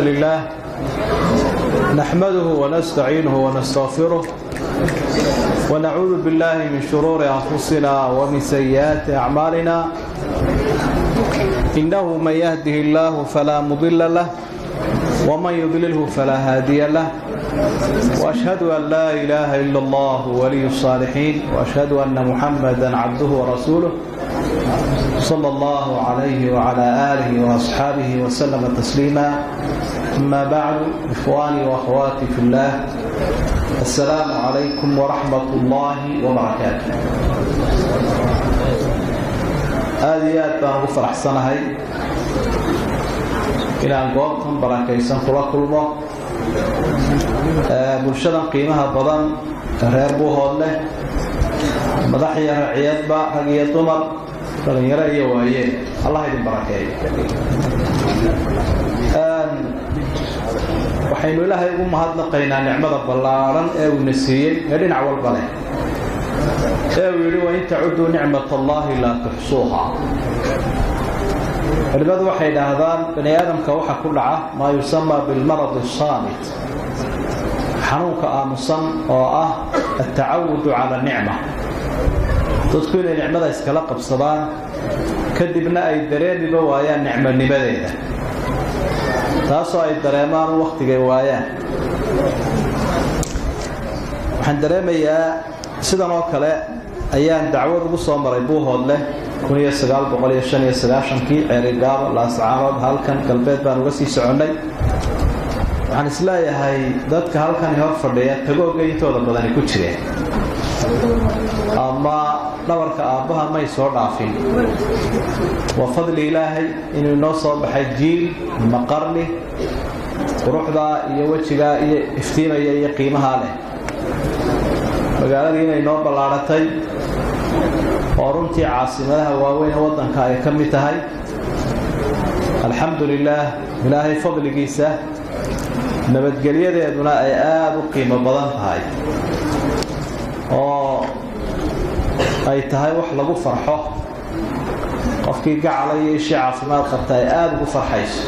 لله نحمده ونستعينه ونستغفره ونعوذ بالله من شرور أنفسنا ومن سيئات أعمالنا. إنه من يهده الله فلا مضل له ومن يضلله فلا هادي له. وأشهد أن لا إله إلا الله ولي الصالحين وأشهد أن محمدا عبده ورسوله. صلى الله عليه وعلى آله وأصحابه وسلم تسليما. أما بعد إخواني وأخواتي في الله السلام عليكم ورحمة الله وبركاته. هذه آذيات بان غفر أحسن هاي إلى أن قوتهم بركة كيسان فراك الله مرشدا قيمها بضان رابوها الله مضحية رعيات با حقية دمر dhalinyaro iyo waayeen allah idin barakeeyo waxaynu ilaahay ugu mahadnaqaynaa nicmada ballaadhan ee uuna siiyey ee dhinac walba leh ee uu yidhi wain tacuduu nicmat allaahi laa tuxsuuha culimadu waxay idhaahdaan bani aadamka waxa ku dhaca maa yusamaa bilmarad asaamit xanuunka aamusan oo ah altacawudu cala nicma dadku inay nicmada iskala qabsadaan kadibna ay dareemiba waayaan nicmonimadeeda taasoo ay dareemaan wakhtigay waayaan. Waxaan dareemayaa sidan oo kale ayaan dacwad ugu soo maray buuhood leh kii ceerigaabo laascaanood halkan galbeed baan uga sii soconnay. Waxaan is leeyahay dadka halkani hor fadhiya tagooga intooda badani ku jireen ama dhabarka aabbaha may soo dhaafin. Waa fadli ilaahay inuu inoo soo baxay jiil ama qarni quruxdaa iyo wejigaa iyo iftiimaya iyo qiimahaa leh. Magaaladii inay noo ballaadhatay oo runtii caasimadaha waaweyn ee waddanka ay ka mid tahay alxamdu lilaah ilaahay fadligiisa nabadgelyadeeduna ay aada u qiimo badan tahay oo ay tahay wax lagu farxo. Qofkii gacala iyo ishii caafimaad qabta ay aada ugu farxayso.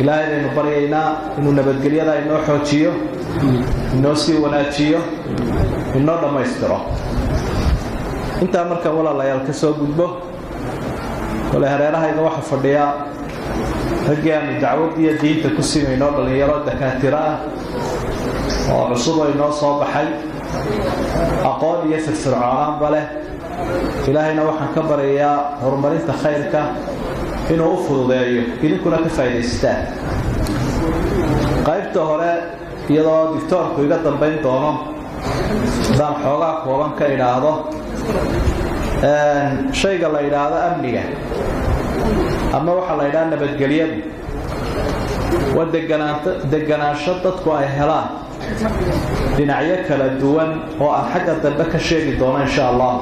Ilaahay baynu baryaynaa inuu nabadgelyada inoo xoojiyo inoo sii wanaajiyo inoo dhammaystiro. Intaa markaan walaalayaal ka soo gudbo kole hareerahayga waxa fadhiya raggii aanu dacwadiiyo diinta ku simaynoo dhallinyaro dakaatiro ah oo cusub oo inoo soo baxay aqoon iyo firfircoonaanba leh. Ilaahayna waxaan ka baryayaa horumarinta khayrka inuu u fududeeyo idinkuna ka faa'idaystaan qaybta hore iyadoo dictoorku iga dambayn doono haddaan xoogaa kooban ka idhaahdo shayga la idhaahdo amniga ama waxaa la idhaha nabadgelyadu. Waa deganaansho dadku ay helaan dhinacyo kala duwan oo aan xagga dambe ka sheegi doono insha allah.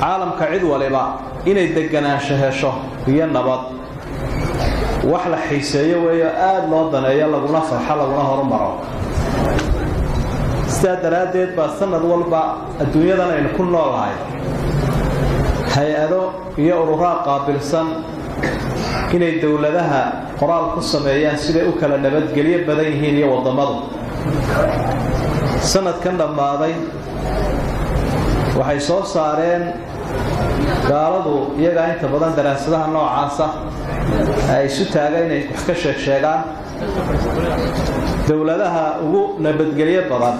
Caalamka cid waliba inay deganaansho hesho iyo nabad. Wax la xiiseeyo weeyo aada loo daneeyo laguna farxo laguna horumaro. Sidaa daraaddeed baa sanad walba adduunyadan aynu ku noolahay. Hay'ado iyo ururaa qaabilsan inay dowladaha qoraal ku sameeyaan siday u kala nabadgelyo badan yihiin iyo waddamadu sanadkan dhammaaday waxay soo saareen gaaladu iyagaa inta badan daraasadaha noocaasa ay isu taaga inay wax ka sheeg sheegaan. Dowladaha ugu nabadgelyo badan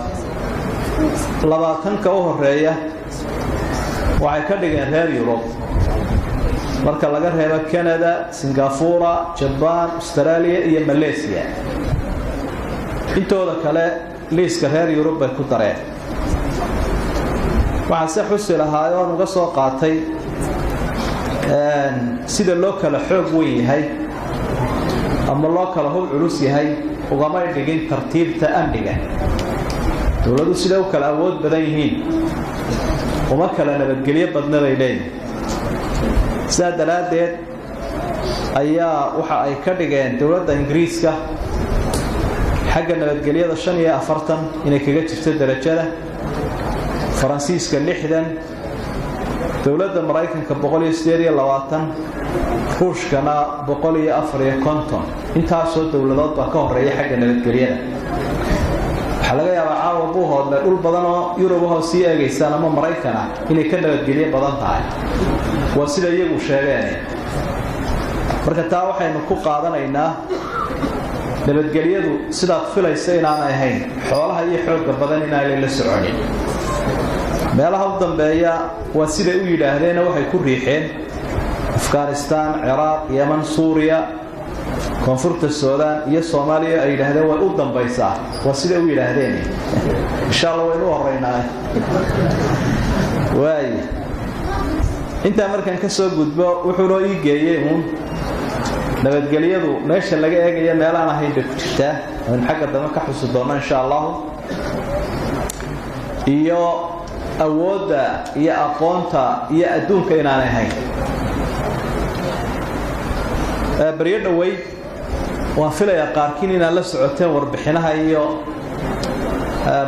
labaatanka u horreeya waxay ka dhigeen reer yurub marka laga reebo canada singafura jabaan australia iyo malaysia. Intooda kale liiska reer yurub bay ku dareen. Waxaan se xusi lahaa oon uga soo qaatay sida loo kala xoog weyn yahay ama loo kala hub culus yahay ugamay dhigin tartiibta amniga. Dowladu siday u kala awood badan yihiin. Uma kala nabadgelyo badna bay leeyihiin sidaa daraaddeed ayaa waxa ay ka dhigeen dowladda ingiriiska xagga nabadgelyada shan iyo afartan inay kaga jirto derajada faransiiska lixdan dowladda maraykanka ruushkana intaasoo dowladood baa ka horreeya xagga nabadgelyada waxaa laga yaabaa caawa buuhoodle dhul badan oo yurubahoo sii eegaysaan ama maraykan ah inay ka nabadgelyo badan tahay. Waa sida iyagu sheegeen. Marka taa waxaynu ku qaadanaynaa nabadgelyadu sidaad filaysa inaanay ahayn xoolaha iyo xoogga badan inaanay la soconin. Meelaha u dambeeya waa siday u yidhaahdeena waxay ku riixeen afghanistaan ciraaq yeman suuriya koonfurta suudaan iyo soomaaliya ay yidhaahdeen way u dambaysaa. Waa siday u yidhaahdeen. Insha alla waynu u horeynaa waay. Intaa markaan ka soo gudbo wuxuunoo ii geeyey uun. Nabadgelyadu meesha laga eegaya meelaan ahayn bay ku jirtaa. Aynu xagga dambe ka xusi doonno insha allahu iyo awoodda iyo aqoonta iyo adduunka inaanay ahayn baryo dhoweyd waan filayaa qaarkiin inaad la socoteen warbixinaha iyo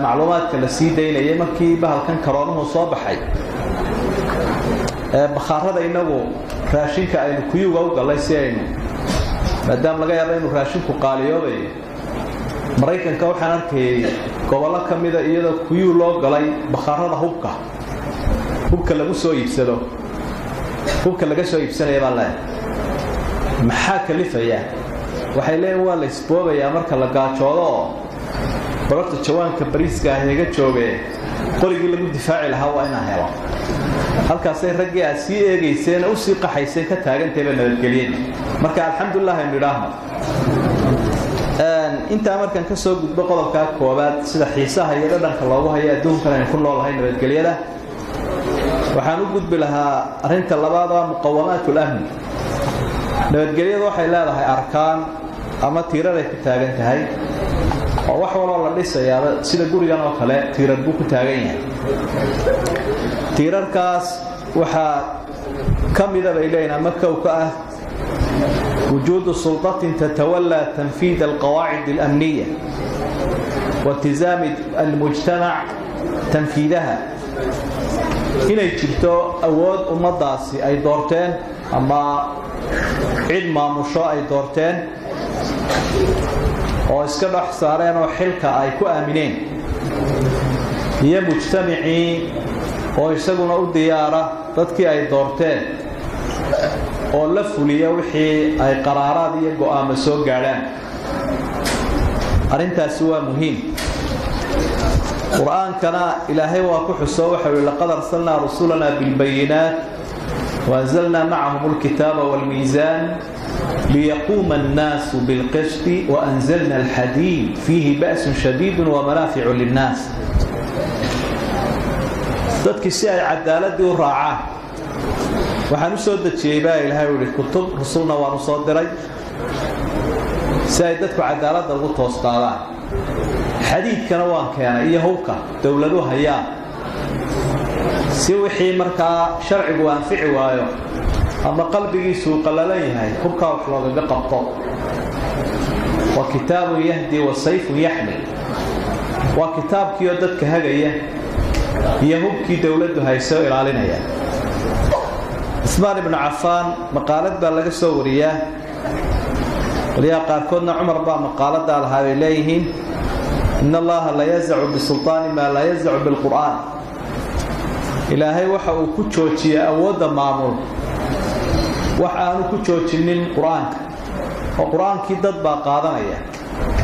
macluumaadka la sii daynayay markii bahalkan karoonuhu soo baxay. Bakhaarada inagu raashinka aynu kuyuga u gallay si aynu maadaama laga yaabo inuu raashinku qaaliyoobayo maraykanka waxaan arkayay gobollo ka mida iyadoo kuyuu loo galay bakhaarada hubka. Hubka lagu soo iibsado. Hubka laga soo iibsanaya baa leehay maxaa kalifaya waxay leeyiin waa la isboobayaa marka la gaajoodo. Oo jawaanka bariiska ah eega joogee qorigii lagu difaaci lahaa waa inaa helo. Halkaasay raggii aad sii eegayseen u sii qaxayseen ka taagantayba nabadgelyadii marka alxamdulilah aynu idhaahno intaa markaan ka soo gudbo qodobkaa koobaad sida xiisaha iyo dhadhanka loogu hayo adduunkan aynu ku noolahay nabadgelyada waxaan u gudbi lahaa arrinta labaad oo muqawamaat lamni nabadgelyadu waxay leedahay arkaan ama tiiraray ku taagan tahay oo wax waloo la dhisayaaba sida gurigan oo kale tiirar buu ku taagan yahay. Tiirarkaas waxaa ka bay leeyihiin ama kow ka ah wujuudu sulطatin tatawalaa tanfiid alqawaacid اlamniya wailtizaami almujtamac tanfiidaha. Inay jirto awood ummaddaasi ay doorteen ama cid maamusho ay doorteen oo iska dhex saareen oo xilka ay ku aamineen. Iyo mujtamacii oo isaguna u diyaara dadkii ay doorteen oo la fuliya wixii ay qaraaraad iyo go'aamo soo gaadhaan. Arrintaasi waa muhiim. Qur'aankana ilaahay waa ku xuso waxau yihi laqad arsalnaa rasulanaa bilbayinaat waanzalnaa macahum alkitaaba waalmiisaan ليقوم الناس بالقسط وأنزلنا الحديد فيه بأس شديد ومنافع للناس dadkii si ay cadaaladii u raacaan waxaan u soo dejiyey baa ilaahay uhi kutub rusulna waan u soo diray si ay dadku cadaaladda ugu toostaadaan xadiidkana waan keenay iyo hubka dowladu hayaan si wixii markaa sharcigu anfici waayo ama qalbigiisu uu qallalan yahay hubkaa wax loogaga qabto. Wa kitaabun yahdi wa sayfun yaxmil waa kitaabkiioo dadka hagaya iyo hubkii dowladdu hayso ilaalinaya. Cismaan ibnu cafaan maqaalad baa laga soo wariyaa. Waliyaa qaarkoodna cumar baa maqaaladaa lahaa leeyihiin. In allaha la yazacu bisulطaani maa laa yazacu bilqur'aan. Ilaahay waxa uu ku joojiyey awoodda maamul wax aanu ku joojinin qur'aanka. Oo qur'aankii dad baa qaadanaya.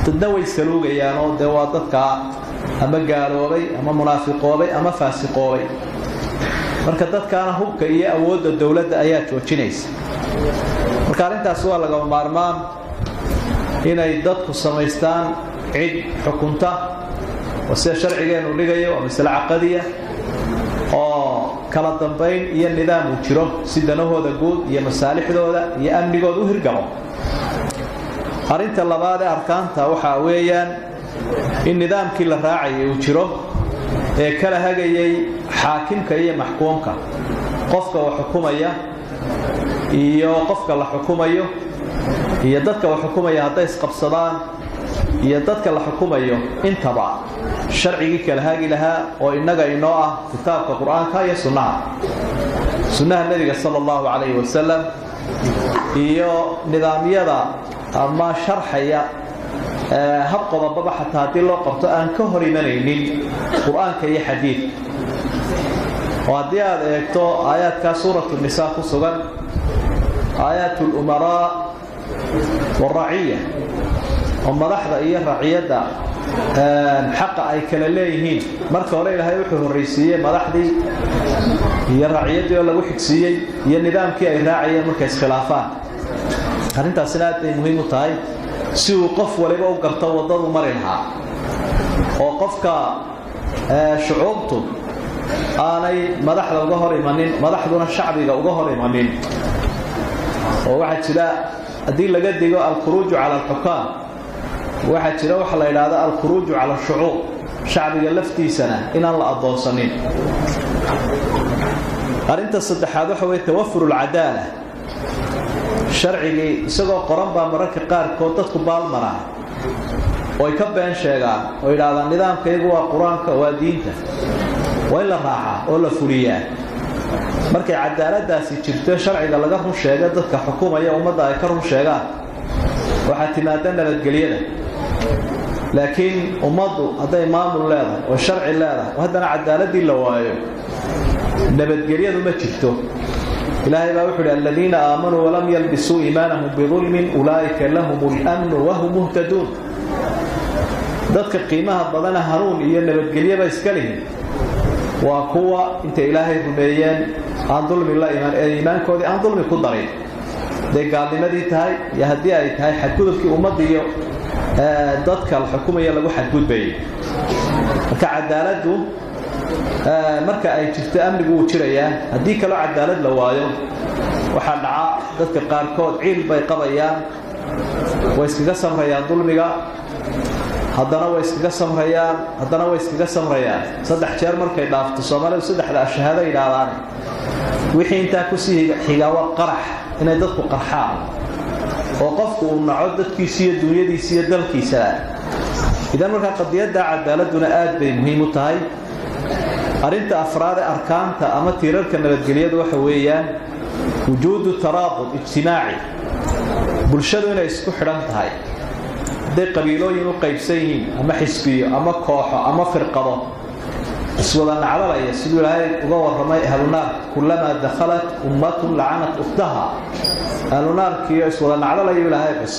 Dadna way saluugayaan oo dee waa dadkaa ama gaaloobay ama munaafiqoobay ama faasiqoobay. Marka dadkaana hubka iyo awoodda dowladda ayaa joojinaysa. Marka arrintaasi waa lagama maarmaan inay dadku samaystaan cid xukunta oo sida sharcigeennu dhigayo waa masale caqadiya oo kala dambayn iyo nidaam uu jiro si danahooda guud iyo masaalixdooda iyo amnigooda u hirgalo. Arrinta labaad ee arkaanta waxaa weeyaan in nidaamkii la raacayay uu jiro ee kala hagayay xaakimka iyo maxkuumka. Qofka wax xukumaya iyo qofka la xukumayo iyo dadka wax xukumaya hadday isqabsadaan iyo dadka la xukumayo intaba sharcigii kala hagi lahaa oo innaga inoo ah kitaabka qur'aanka iyo sunnaha. Sunnaha nebiga sala allahu calayhi wasalam iyo nidaamyada ama sharxaya hab qodobaba xataa haddii loo qabto aan ka hor imanaynin qur'aanka iyo xadiidka. Oo eegto aayaadkaa suuratu nisaa ku sugan aayaat lumaraa waraciya oo madaxda iyo raciyadda xaqa ay kala leeyihiin. Marka hore ilaahay wuxuu horraysiiyey madaxdii iyo raciyaddii oo lagu xigsiiyey iyo nidaamkii ay raacayeen markay iskhilaafaan. Arrintaasina aad muhiim u tahay si uu qof waliba u garto waddadu mari oo qofka shucuubtu aanay madaxda uga hor imanin madaxduna shacbiga uga hor imanin. Oo waxaa jira haddii laga digo alkhuruuju cala alxukaam waxaa jira waxa la yidhaahda alkhuruuju cala ashucuub shacbiga laftiisana inaan la addoonsanin arrinta saddexaad waxa weye tawafur alcadaala sharcigii isagoo qoran baa mararka qaarkood dadku baalmaraa oo ay ka been sheegaan oo yidhaahdaan nidaamkaygu waa qur'aanka waa diinta. Waa la raacaa oo la fuliyaa. Markay cadaaladaasi jirto sharciga laga run sheega dadka xukumaya ummadda ay ka run sheegaan. Waxaa timaada nabadgelyada laakiin ummaddu hadday maamul leedahay oo sharci leedahay oo haddana cadaaladii la waayo nabadgelyadu ma jirto. Ilaahay baa wuxu uhi aladiina aamanuu walam yalbisuu iimaanahum bidulmin ulaa'ika lahum اlmnu wahum muhtaduun dadka qiimaha badana hanuun iyo nabadgelyaba iska lihin. Waa kuwa intay ilaahay rumeeyeen aan dulmi la iman ee iimaankoodii aan dulmi ku darin. Hadday gaalnimadii tahay iyo haddii ay tahay xadgudubkii ummadda iyo dadka la xukumaya lagu xadgudbayay marka cadaaladdu marka ay jirto amnigu wuu jirayaa haddii kaloo cadaalad la waayo waxaa dhaca dadka qaarkood ciil bay qabayaan way iskaga samrayaan dulmiga haddana way iskaga samrayaan haddana way iskaga samrayaan. Saddex jeer markay dhaafto soomaalidu saddexda ashahaado yidhaahdaan wixii intaa ku sii xigaa waa qarax inay dadku qarxaan oo qofku uu naco dadkiisa iyo dunyadiisa iyo dalkiisaa idan markaa qadiyadda cadaaladuna aad bay muhiim u tahay. Arrinta afraad ee arkaanta ama tiirarka nabadgelyadu waxa weeyaan wujuudu taraabud ijtimaaci. Bulshadu inay isku xidhan tahay. Hadday qabiilooyin u qaybsan yihiin ama xisbiyo ama kooxo ama firqado iswada nacdalaya siduu ilaahay uga warramay ahlunaar kullamaa dakhalat ummatun lacanat ukhtaha. Ahlunaarkiiyo iswada nacdalayo ilaahay cus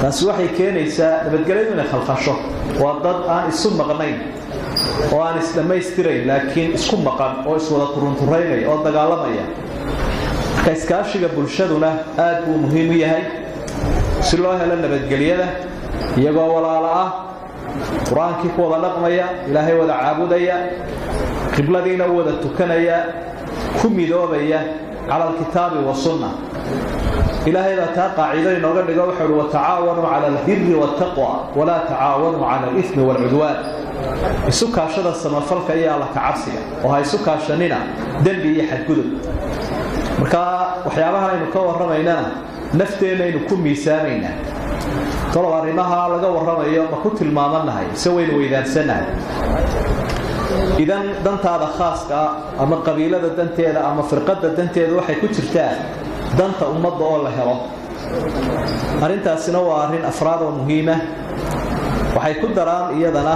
taasi waxay keenaysaa nabadgelyadu inay khalkhasho waa dad aan isu maqnayn oo aan isdhammaystirayn laakiin isku maqan oo iswada turunturaynaya oo dagaalamaya. Marka iskaashiga bulshaduna aad buu muhiim u yahay. Si loo helo nabadgelyada iyagoo walaalo ah qur'aankii ku wada dhaqmaya ilaahay wada caabudaya qibladiina u wada tukanaya ku midoobaya cala alkitaabi wasunna ilaahay baa taa qaacido inooga dhigo wuxuu uhi watacaawanuu cala albiri waataqwa walaa tacaawanuu cala alifmi waalcudwaan isu kaashada samafalka iyo alla kacabsiga oo ha isu kaashanina dembi iyo xadgudub. Marka waxyaabahan aynu ka warramaynana nafteennaynu ku miisaamaynaa talow arrimaha laga warramayo ma ku tilmaamanahay se waynu weydaansannahay idan dantaada khaaska ama qabiilada danteeda ama firqadda danteeda waxay ku jirtaa danta ummadda oo la helo. Arrintaasina waa arrin afraad oo muhiima. Waxay ku daraan iyadana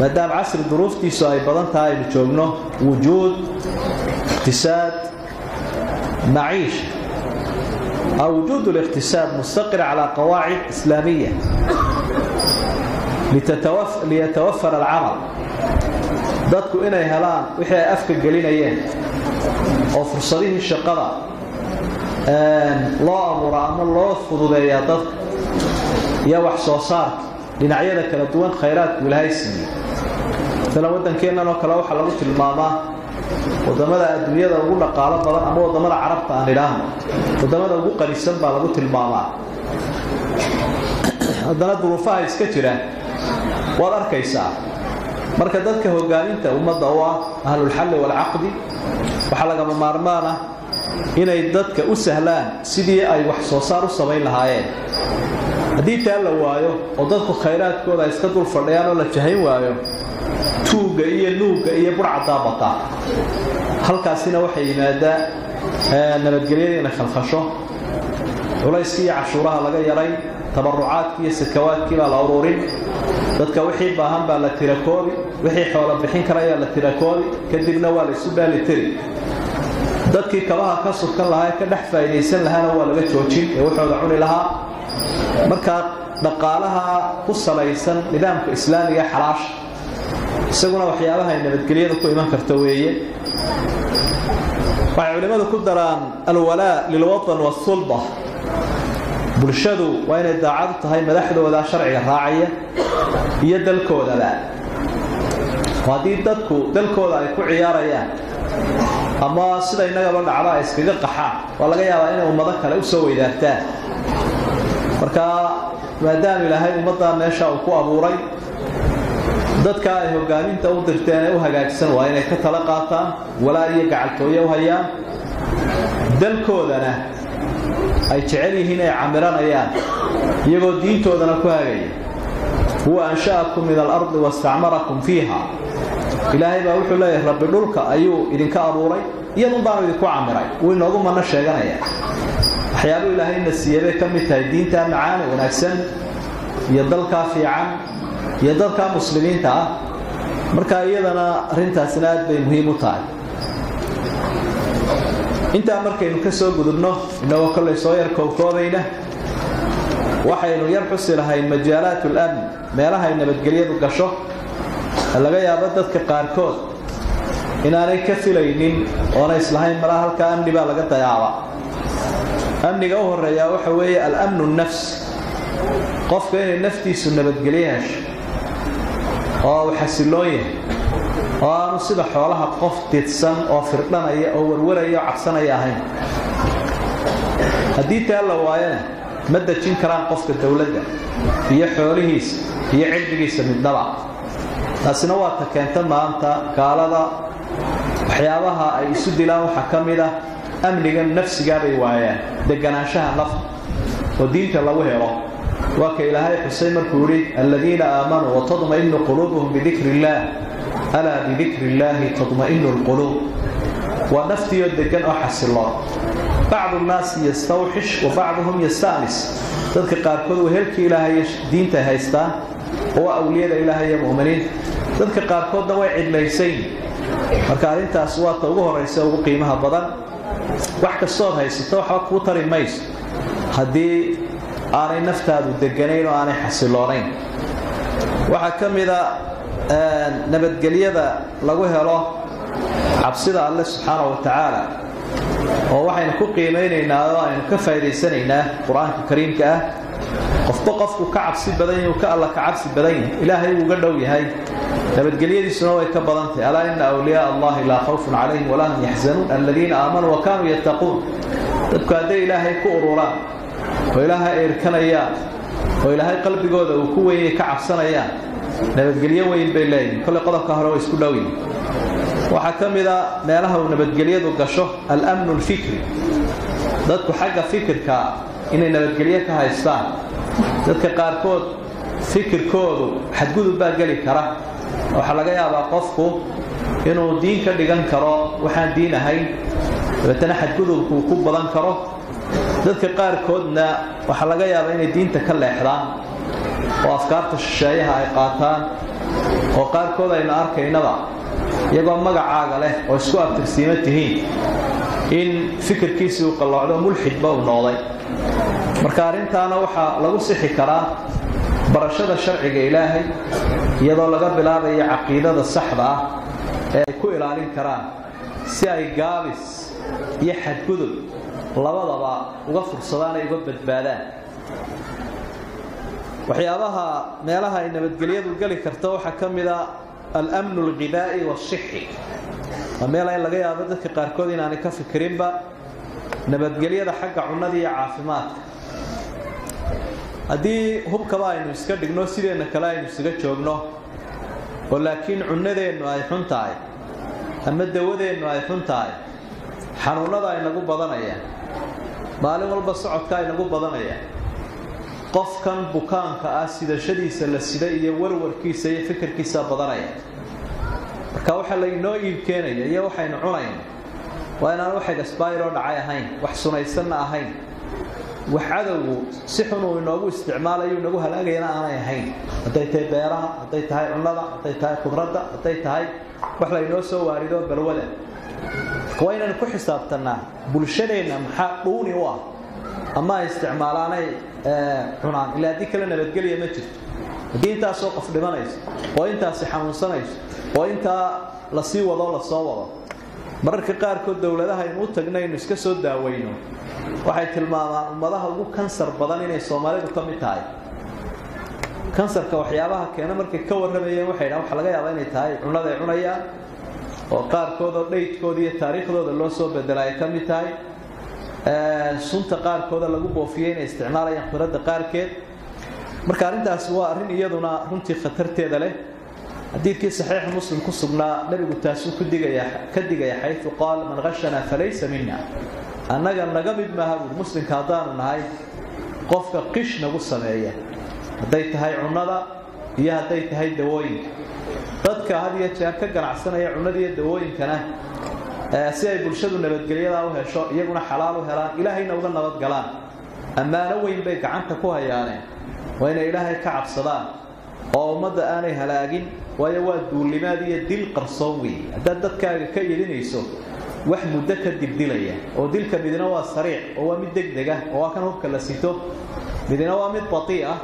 maadaama casri duruuftiisu ay badan tahay aynu joogno wujuud iqtisaad maciisha وجود الاقتصاد مستقر على قواعد إسلامية لتتوف... ليتوفر العمل dadku inay helaan wixii ay afka gelinayeen oo fursadihii shaqada loo abuura ama loo fududeeyaa dadka iyo wax soo saarka dhinacyada kala duwan khayraadku ilaahay siiyey maala waddankeennan oo kale waxaa lagu tilmaamaa waddamada adduunyada ugu dhaqaalo badan ama waddamada carabta aan idhaahno waddamada ugu qanisan baa lagu tilmaamaa. Haddana duruufaha iska jira waad arkaysaa. Marka dadka hogaaminta ummadda u ah ahlulxalli waalcaqdi waxaa lagama maarmaan ah inay dadka u sahlaan sidii ay wax soo saar u samayn lahaayeen. Haddii taa la waayo oo dadku khayraadkooda ay iska dul fadhiyaan oo la jahayn waayo tuugga iyo nuugga iyo burcaddaa bataa halkaasina waxay yimaadaa nabadgelyada inay khalkhasho. Culayskii iyo cashuuraha laga yaray tabarucaadkii iyo sakawaadkii la ururin dadka wixii baahan baa la tirakoobi wixii xoolo bixin karayaa la tirakoobi kadibna waa la isu baalitiri dadkii kabaha ka surkan lahaa ee ka dhex faa'iidaysan lahaana waa laga joojin ee waxooda cuni lahaa. Markaa dhaqaalaha ku salaysan nidaamka islaamiga xalaasha isaguna waxyaabaha ay nabadgelyada ku iman karta weeye. Waxay culimmadu ku daraan alwalaa lilwatan waasulba bulshadu waa inay daacadu tahay madaxdooda sharciga raacaya iyo dalkoodaba. Oo haddii dadku dalkooda ay ku ciyaarayaan ama sida innagaba dhacdo ay iskaga qaxaan waa laga yaabaa inay ummado kale u soo weydaartaan. Marka maadaama ilaahay ummaddaa meesha uu ku abuuray dadka ay hogaaminta u dirteen ee u hagaagsan waa inay ka tala qaataan walaa iyo gacaltooye u hayaan. Dalkoodana ay jecel yihiin ay camiranayaan iyagoo diintoodana ku hagaya. Huwa ansha'akum min alardi wastacmarakum fiiha. Ilaahay baa wuxuu leeyahay rabbi dhulka ayuu idinka abuuray iyadun baanu idinku camiray. Wuu inoogu manno sheeganaya waxyaabuu ilaahayna siiyabay ka mid tahay diintaa macaane wanaagsan iyo dalkaa fiican iyo dadka muslimiinta ah marka iyadana arrintaasina aad bay muhiim u tahay. Intaa markaynu ka soo gudubno innagoo kollay soo yar koobkoobayna waxaynu yar xusi lahayn majaalaat ulamn meelahay nabadgelyadu gasho laga yaabo dadka qaarkood inaanay ka filaynin oona islahayn malaha halkaa amni laga dayaaba. Amniga u horeeyaa waxa weeye alamnu nafs qofka inay naftiisu nabadgelyo hesho oo uu xasiloon yahay oo aanu sida xoolaha qof didsan oo firdhanaya oo warwaraya oo cabsanaya ahayn. Haddii taa la waayana ma dejin karaan qofka dowladda iyo xoolihiisa iyo cilmigiisa midnaba. Taasina waa ta keenta maanta gaalada waxyaabaha ay isu dilaan waxaa ka mid ah amniga nafsigaabay waayaan deganaanshaha nafta oo diinta lagu helo waa ka ilaahay xusay markuu yidhi aladiina aamanuu watadma'inu quluubuhum bidikri illaah alaa bidikri illaahi tadma'inu lquluub waa naftiyo degan oo xasiloon bacdu nnaasi yastawxish wa bacduhum yasta'nis. Dadka qaarkood wehelkii ilaahay diinta haystaan oo waa awliyada ilaahay iyo mu'miniinta dadka qaarkoodna way cidlaysayn. Marka arrintaas waa ta ugu horraysa ugu qiimaha badan. Wax kastood haysato waxba kuu tari mayso. Haddii aanay naftaadu deganayn oo aanay xasiloonayn waxaa ka mida nabadgelyada lagu helo cabsida alle subxaana wa tacaala oo waxaynu ku qiimaynaynaa oo aynu ka faa'idaysanaynaa qur'aanka kariimka ah. Qofba qofku ka cabsi badan yahi ka alla ka cabsi badan yahay ilaahay uu uga dhow yahay. Nabadgelyadiisuna way ka badan tahay. Alaa ina awliyaa allahi laa khawfun calayhim walaa hum yaxzanuun aladiina aamanuu wa kaanuu yattaquun. Dadku hadday ilaahay ku ururaan oo ilaahay eerkanayaan oo ilaahay qalbigooda uu ku weynay ka cabsanayaan nabadgelyo weyn bay leeyihiin kolley qodobka hore way isku dhowyihin waxaa ka mid a meelaha uu nabadgelyadu gasho alamnu lfikri dadku xagga fikirka inay nabadgelyo ka haystaan. Dadka qaarkood fikirkoodu xadgudub baa geli kara. Waxaa laga yaabaa qofku inuu diin ka dhigan karo waxaan diin ahayn dabeetana xadgudubku ku badan karo dadka qaarkoodna waxaa laga yaabaa inay diinta ka leexdaan oo afkaarta shisheeyaha ay qaataan oo qaarkood aynu arkaynaba iyagoo magacaaga leh oo isku abtirsiima tihiin in fikirkiisii uu qalloocdo mulxidba uu noqday. Marka arrintaana waxaa lagu sixi karaa barashada sharciga ilaahay iyadoo laga bilaabayo caqiidada saxda ah ee ay ku ilaalin karaan si ay gaabis iyo xadgudub labadaba uga fursadaan ay uga badbaadaan. Waxyaabaha meelaha ay nabadgelyadu geli karto waxaa ka mid a almnu alghidaa'i waasixi waa meela in laga yaabo dadka qaarkood inaanay ka fikirinba nabadgelyada xagga cunnada iyo caafimaadka. Haddii hubkaba aynu iska dhigno sideenna kale aynu isaga joogno oo laakiin cunnadeennu ay xun tahay ama dawadeennu ay xun tahay xanuunnada aynagu badanayaan maalin walba socodka aynagu badanayaan. Qofkan bukaanka ah sidashadiisa la sida iyo warwarkiisa iyo fikirkiisa badanaya. Marka waxa laynoo iib keenaya iyo waxaynu cunayna waa inaan wax exbayr oo dhacay ahayn wax sunaysanna ahayn. Wax cadowgu si xun uu inoogu isticmaalayo inagu halaagayana aanay ahayn. Hadday tahay beeraha hadday tahay cunnada hadday tahay khudradda hadday tahay wax laynoo soo waarido balwada waa inaynu ku xisaabtanaa bulshadeenna maxaa dhuuni u ah? Ama ay isticmaalaanay cunaan. Ilaa haddii kale nabadgelya ma jirto. Haddii intaasoo qof dhimanayso oo intaasi xanuunsanayso oo intaa la sii wado la soo wado. Mararka qaarkood dowladaha aynu u tagnaynu iska soo daaweyno waxay tilmaamaan ummadaha ugu kansar badan inay soomaalidu ka mid tahay. Kansarka waxyaabaha keena markay ka warramayeen waxay dhahan waxa laga yaabaa inay tahay cunaday cunayaan oo qaarkood oo dhaydkooda iyo taariikhdooda loo soo bedela ay ka mid tahay sunta qaarkooda lagu boofiyey inay isticmaalayaan khudradda qaarkeed. Marka arrintaasi waa arrin iyaduna runtii khatarteeda leh. Xadiidkii saxiix muslim ku sugnaa nebigu taasuu ku digaya ka digaya xaysu qaal man khashanaa falaysa mina annaga naga mid maaha buuri muslimka haddaanu nahay qofka qish nagu sameeya. Hadday tahay cunnada iyo hadday tahay dawooyinka dadka had iyo jeer ka ganacsanaya cunnada iyo dawooyinkana si ay bulshadu nabadgelyadaa u hesho iyaguna xalaal u helaan ilaahayna uga nabadgalaan. Ammaano weyn bay gacanta ku hayaaneen waa inay ilaahay ka cabsadaan. Oo ummadda aanay halaagin. Waayo waa duullimaad iyo dil qarsoon weeye haddaad dadkaaga ka yedinayso wax muddo ka dibdilaya oo dilka midina waa sariic oo waa mid degdeg ah oo waa kan hubka la sito. Midina waa mid batii ah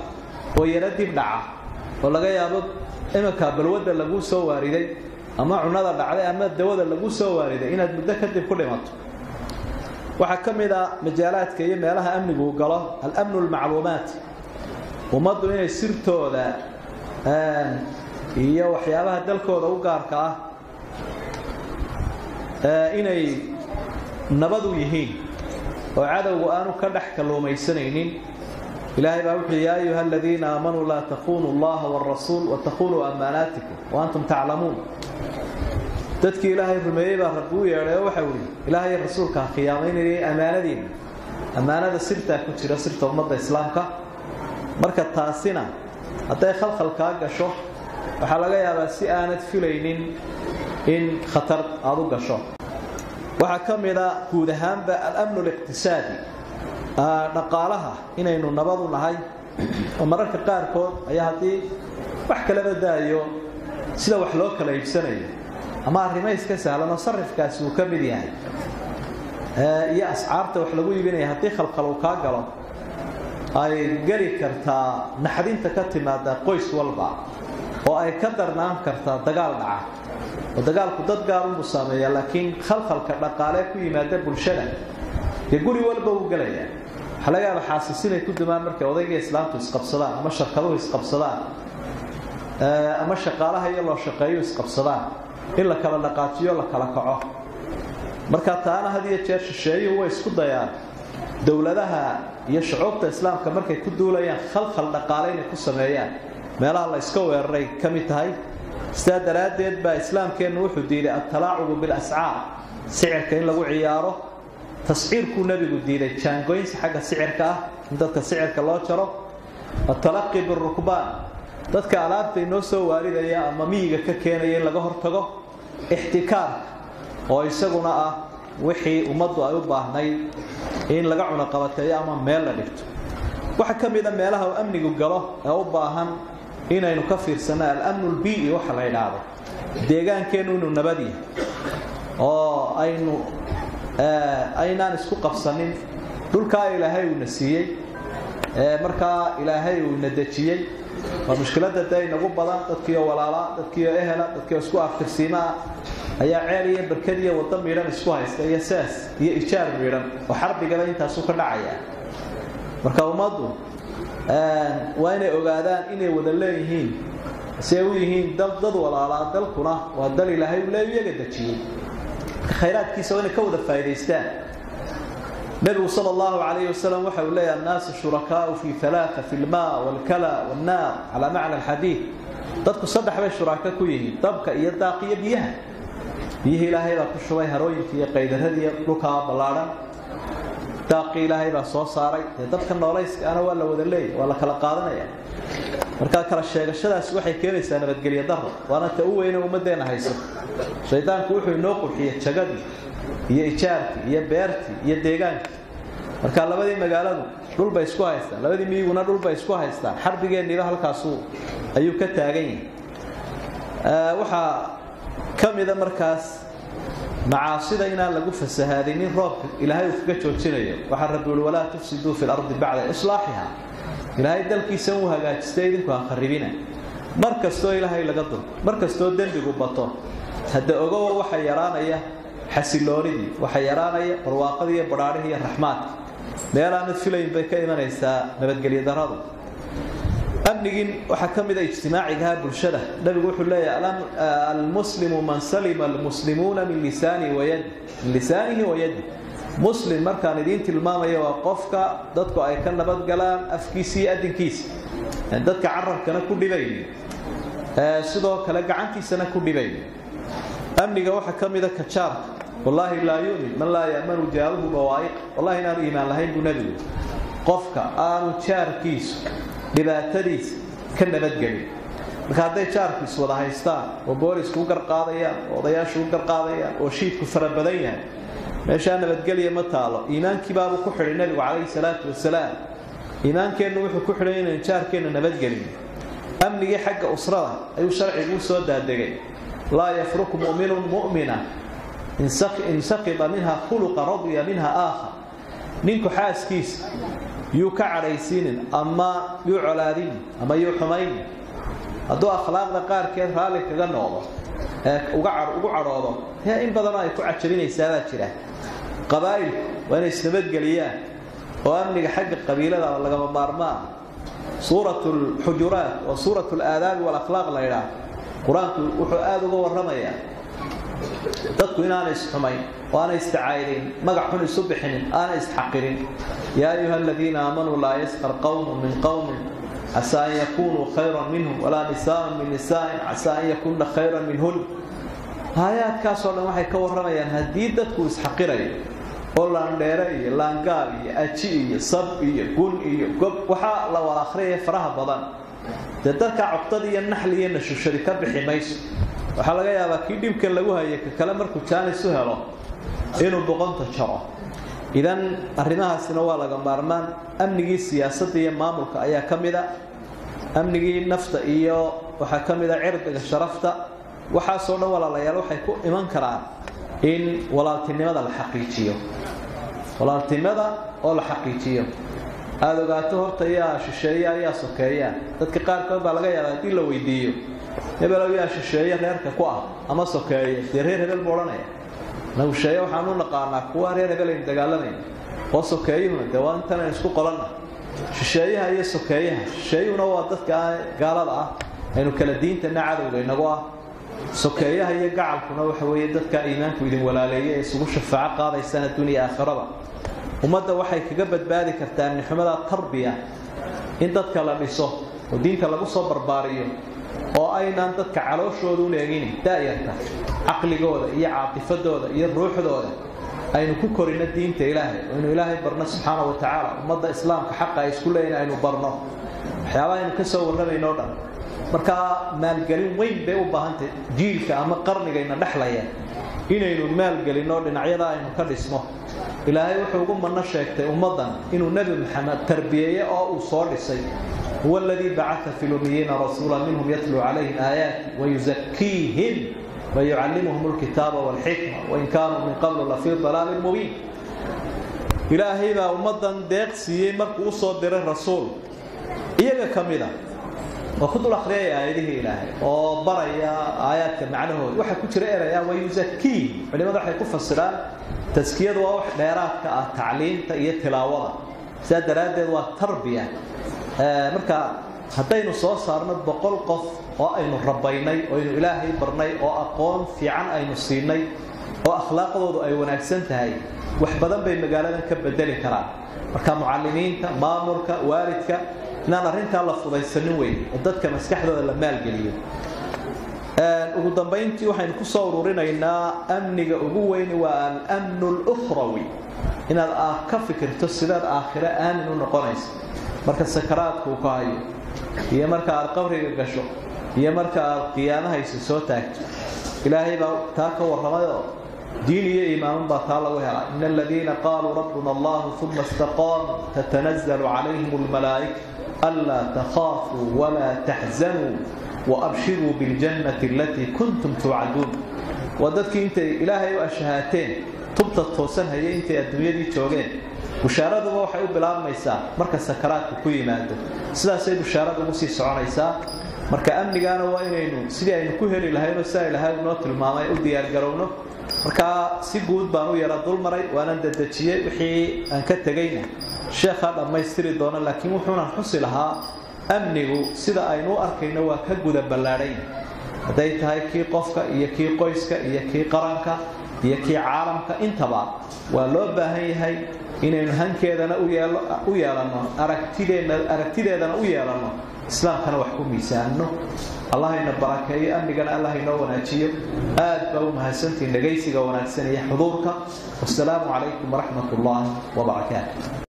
oo yaro dib dhaca oo laga yaabo iminka balwadda laguu soo waariday ama cunnada dhacday ama dawada lagu soo waariday inaad muddo kadib ku dhimato. Waxaa ka mid a majaalaadka iyo meelaha amnigu galo alamnu lmacluumaat ummaddu inay sirtooda iyo waxyaabaha dalkooda u gaarka ah inay nabadu yihiin oo cadowgu aanu ka dhex kalluumaysanaynin ilaahay baa wuxuu yaa ayuha aladiina aamanuu laa takunuu allaha wاrasuul watakunuu ammaanaatikum waantum taclamuun. Dadkii ilaahay rumeeyey baa rabbi u yeedhay oo waxau ihi ilaahay rasuulka ha khiyaamaynayay ammaanadiina ammaanada ku jira sirta ummadda islaamka. Marka taasina hadday khalkhal kaa gasho waxaa laga yaabaa si aanad filaynin in khatar aada u gasho. Waxaa ka guud ahaanba alamnu liqtisaadi dhaqaalaha inaynu nabadu nahay. Oo mararka qaarkood ayaa haddii wax kalaba daayo sida wax loo kala iibsanayo ama arrimo iska sahlan oo sarifkaasi uu ka mid yahay iyo ascaarta wax lagu iibinaya haddii khalkhal uu kaa galo ay geli kartaa naxdinta ka timaada qoys walba oo ay ka darnaan kartaa dagaal dhaca. Oo dagaalku dad gaar unbuu saameeya laakiin khalkhalka dhaqaalee ku yimaada bulshada dee guri walba uu gelaya waxaa laga yaaba xaasis inay ku dumaan markay odayga islaamtu isqabsadaan ama shirkaduhu isqabsadaan ama shaqaalaha iyo loo shaqeeyo isqabsadaan in la kala dhaqaajiyo la kala kaco. Marka taana had iyo jeer shisheeyuhu way isku dayaan. Dowladaha iyo shucuubta islaamka markay ku duulayaan khalkhal dhaqaale inay ku sameeyaan. Meelaha la iska weeraray ka mid tahay sidaa daraaddeed baa islaamkeennu wuxuu diiday altalaacubu bilascaar sicirka in lagu ciyaaro tasciirkuu nebigu diiday jaangoynsi xagga sicirka ah in dadka sicirka loo jaro. Atalaqi birukbaan dadka alaabta inoo soo waaridaya ama miyiga ka keenaya in laga hortago ixtikaarka oo isaguna ah wixii ummaddu ay u baahnayd in laga cunaqabateeyo ama meel la dhigto. Waxaa ka mida meelaha uu amnigu galo ee u baahan inaynu ka fiirsanno alamnu lbii waxa la idhaahdo deegaankeennu inuu nabad yahay oo aynu aynaan isku qabsanin. Dhulkaa ilaahay uuna siiyey. Markaa ilaahay uu ina dejiyey. Waa mushkiladda dee inagu badan. Dadkiioo walaalaa dadkiioo ehela dadkiioo isku aftirsiimaa ayaa ceel iyo barkad iyo waddo miidhan isku haysta iyo saas iyo ijaar miidhan oo xarbigaba intaasu ka dhacaya. Marka ummaddu waa inay ogaadaan inay wada leeyihiin si ay u yihiin dad walaalaa dalkuna waa dal ilaahay uu leeyu iyaga dejiyey khayraadkiisa waa inay ka wada faa'idaystaan. Nebigu sala allahu calayhi waxa uu leeyahay annaasu shurakaau fi alaaa fi lmaa walkala wannaar calaa macna alxadiid dadku saddex bay shuraako ku yihiin dabka iyo daaq iyo biyaha. Ilaahay baa ku shubay harooyinka iyo qaydaradiiyo dhulkaa ballaadhan daaqii ilaahay baa soo saaray. Dee dadka noolayska ana waa la wada leeyay waa la kala qaadanaya markaa kala sheegashadaasi waxay keenaysaa nabadgelyo daro waana ta u weyne ummaddeena hayso. Shaydaanku wuxuu inoo qurxiyey jagadii iyo ijaarkii iyo beertii iyo deegaankii marka labadii magaaladu dhulbay isku haystaan labadii miyiguna dhulbay isku haystaan xarbigeenniiba halkaasu ayuu ka taagan yahay. Waxaa ka mida markaas macaasida inaan lagu fasahaadinin roobka ilaahay uu kaga joojinayo. Waxaa rabbi ui walaa tufsiduu fi lardi bacda islaaxiha ilaahay dalkiisa uu hagaajistay idinku ha kharibina mar kastoo ilaahay laga dul mar kastoo dembigu bato hadda ogowa waxa yaraanaya xasiloonidii waxa yaraanaya barwaaqadii iyo badhaadhihii iyo raxmaadka. Meelaanad filayn bay ka imanaysaa nabadgelyo daradu amnigin waxaa ka mida ijtimaacigaha bulshada. Nabigu wuxuu leeyahay almuslimu man salima almuslimuuna min lisaanihi wayadi muslim markaan idiin tilmaamaya waa qofka dadku ay ka nabadgalaan afkiisa iyo adinkiisa dadka carabkana ku dhibayn sidoo kale gacantiisana ku dhibayn amniga waxaa ka mida kajaarka wallaahi laa yumin man laa yamanu jaaruhu bawaa'iq. Wallahi inaanu iimaan lahayn buu nebigu qofka aanu jaarkiisu dhibaatadiisa ka nabadgelin marka hadday jaarkiis wada haystaan oo boolisku u garqaadayaan oo odayaashu u garqaadayaan oo shiidku fara badan yahay meeshaa nabadgelya ma taalo. Iimaankiibaabuu ku xidhay nebigu calayhi salaatu wasalaam. Iimaankeennu wuxuu ku xidhay inaynu jaarkeenna nabadgelin. Amnigii xagga usrada ayuu sharcigu u soo daadegay. Laa yafruku mu'minun mu'mina. In saqiba minha khuluqa radya minha aakhar. Ninku xaaskiisa yuu ka cadhaysiinin ama yuu colaadin ama yuu xumayn. Hadduu akhlaaqda qaarkeed raalli kaga noqdo ee ugu cadhoodo in badanoo ay ku cajabinaysaabaa jira qabaa'ilku waa inay isnabadgeliyaan oo amniga xagga qabiilada lagama maarmaan. Suurat lxujuraat waa suurat laadaabi walakhlaaq la ydhaah qur'aanku wuxuu aada uga warramayaa dadku inaanay isxumayn oo aanay istacaynin magac xun isu bixinin aanay isxaqirin. Yaa ayuha aladiina aamanuu laa yaskar qowmun min qowmin casaa an yakunuu khayran minhum walaa nisaaun min nisaain casaa an yakunna khayran minhun aayaadkaasoo dhan waxay ka warramayaan haddii dadku isxaqirayo oo laandheere iyo laangaal iyo aji iyo sab iyo gun iyo gob waxaa la wada akhriyaya faraha badan. Dee dadkaa cogdada iyo naxli ka bixi mayso waxaa laga yaabaa kii dhibkan lagu hayay ka kale markuu jaanis helo inuu boqonta jaro. Idan arrimahaasina waa laga maarmaan. Amnigii siyaasadda iyo maamulka ayaa ka mida amnigii nafta iyo waxaa ka mida cirdiga sharafta. Waxaasoo dhan walaalayaal waxay ku iman karaan in walaaltinimada la xaqiijiyo. Walaaltinimada oo la xaqiijiyo. Aada ogaato horta yaa shisheeya yaa sokeeya. Dadka qaarkood baa laga yaabaa haddii la weydiiyo. Hebelow yaa shisheeye reerka ku ah ama sokeeye dee reer hebel buu odhanaya. Nagu sheeye waxaan u naqaanaa kuwa reer hebel aynu dagaalamayna oo sokeeyuhuna dee waa intan aynu isku qolanna. Shisheeyaha iyo sokeeyaha shisheeyuhuna waa dadka gaalada ah. Aynu kala diintana cadowga inagu ah sokeeyaha iyo gacalkuna waxa weeye dadka iimaanku idin walaaleeya ee isugu shafaaco qaadaysaan adduuniya aakhirada. Ummadda waxay kaga badbaadi kartaa amnixumada tarbiya in dadka la dhiso oo diinta lagu soo barbaariyo oo aynaan dadka calooshooda u eegin daayarta caqligooda iyo caatifadooda iyo ruuxdooda aynu ku korino diinta ilaahay aynu ilaahay barno subxaana wa tacaala ummadda islaamka xaqa ay isku leeyihiin aynu barno. Waxyaabaha aynu ka soo warramayno dhan markaa maalgelin weyn bay u baahantahy jiilka ama qarnigayna dhexlaya inaynu maalgelinno dhinacyada aynu ka dhisno ilaahay wuxuu ugu manno sheegtay ummaddan inuu nebi maxamed tarbiyeeye oo uu soo dhisay. Huwa aladii bacata fi lumiyiina rasuula minhum yatluu calayhim aayaati wayuzakiihim wayucallimuhum alkitaaba walxikma wain kaanuu min qablu lafii dalaalin mubiin. Ilaahay baa ummaddan deeq siiyey markuu u soo diray rasuul. Iyaga ka mid a oo ku dul akhriyaya aayadihii ilaahay oo baraya aayaadka macnahooda waxaa ku jira eraya wayuzakiihim culimada waxay ku fasiraan taskiyadu waa wax dheeraadka ah tacliinta iyo tilaawada. Sidaa daraaddeed waa tarbiya. Marka haddaynu soo saarno boqol qof oo aynu rabaynay oo aynu ilaahay barnay oo aqoon fiican aynu siinay oo akhlaaqdoodu ay wanaagsan tahay wax badan bay magaaladan ka bedeli karaan. Marka mucalimiinta maamulka waalidka inaan arrintaa la fudaysanin weyn oo dadka maskaxdooda la maalgeliyo. Ugu dambayntii waxaynu ku soo ururinaynaa amniga ugu weyn waa alamnu lukhrawi inaad ka fikirto sidaad aakhiro aamin u noqonayso. Marka sakaraadka uu ka hayo iyo marka aad qabriga gasho iyo marka aad qiyaamahaysa soo taagto ilaahay baa taa ka warramayoo diin iyo iimaaman baa taa lagu helaa. In aladiina qaaluu rabbuna allahu uma istaqaamuu tatanazalu calayhim almalaa'ika anlaa takhaafuu walaa taxzanuu waabshiruu biاljannati alatii kuntum tuucaduun waa dadkii intay ilaahay u ashahaateen tubta toosan hayay intay adduunyadii joogeen bushaaraduba waxay u bilaabmaysaa marka sakaraadku ku yimaado sidaasay bushaaradu ugu sii soconaysaa marka amnigaana waa inaynu sidii aynu ku heli lahaynoo sidaa ilaahay noo tilmaamay u diyaargarowno markaa si guud baan u yara dulmaray waanan dadejiyey wixii aan ka tegayna sheekhaa dhammaystiri doono laakiin wuxuunan xusi lahaa amnigu sida aynu u arkayno waa ka guda ballaadhayn hadday tahay kii qofka iyo kii qoyska iyo kii qaranka iyo kii caalamka intaba waa loo baahan yahay inaynu hankeedana u yeelanno aragtideedana u yeelanno islaamkana wax ku miisaanno. Allahayna barakeeyo amnigana allah wanaajiyo. Aad baa u mahadsantihin dhegaysiga wanaagsan iyo xuduurka wasalaamu calaykum waraxmat ullaahi wabarakaatu